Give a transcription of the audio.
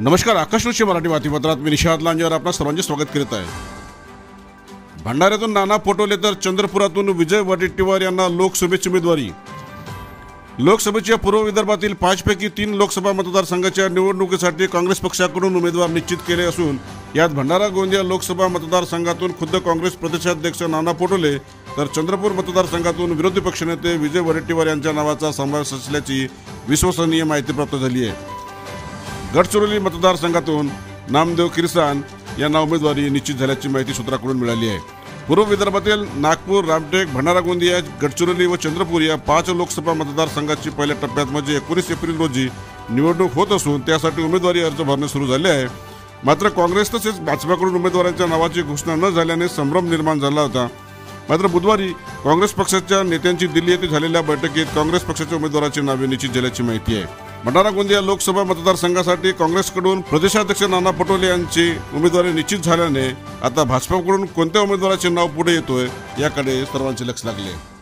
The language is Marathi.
नमस्कार आकाशवाणी मराठी बातमीपत्रात मी निषाद लांजेवर आपणा सर्वांचे स्वागत करीत आहे. भंडाऱ्यातून नाना पटोले तर चंद्रपुरातून विजय वडेट्टीवार यांना लोकसभेची उमेदवारी. लोकसभेच्या पूर्व विदर्भातील पाचपैकी तीन लोकसभा मतदारसंघाच्या निवडणुकीसाठी काँग्रेस पक्षाकडून उमेदवार निश्चित केले असून यात भंडारा गोंदिया लोकसभा मतदारसंघातून खुद्द काँग्रेस प्रदेशाध्यक्ष नाना पटोले तर चंद्रपूर मतदारसंघातून विरोधी पक्षनेते विजय वडेट्टीवार यांच्या नावाचा समावेश असल्याची विश्वसनीय माहिती प्राप्त झाली आहे. गडचिरोली मतदारसंघातून नामदेव किरसान यांना उमेदवारी निश्चित झाल्याची माहिती सूत्राकडून मिळाली आहे. पूर्व विदर्भातील नागपूर रामटेक भंडारा गोंदिया गडचिरोली व चंद्रपूर या पाच लोकसभा मतदारसंघाची पहिल्या टप्प्यात म्हणजे एकोणीस एप्रिल रोजी निवडणूक होत असून त्यासाठी उमेदवारी अर्ज भरणे सुरू झाले आहे. मात्र काँग्रेस तसेच भाजपाकडून उमेदवारांच्या नावाची घोषणा न झाल्याने संभ्रम निर्माण झाला होता. मात्र बुधवारी काँग्रेस पक्षाच्या नेत्यांची दिल्ली येथे झालेल्या बैठकीत काँग्रेस पक्षाच्या उमेदवाराची नावे निश्चित झाल्याची माहिती आहे. भंडारा गोंदिया लोकसभा मतदारसंघासाठी काँग्रेसकडून प्रदेशाध्यक्ष नाना पटोले यांची उमेदवारी निश्चित झाल्याने आता भाजपाकडून कोणत्या उमेदवाराचे नाव पुढे येतोय याकडे सर्वांचे लक्ष लागले.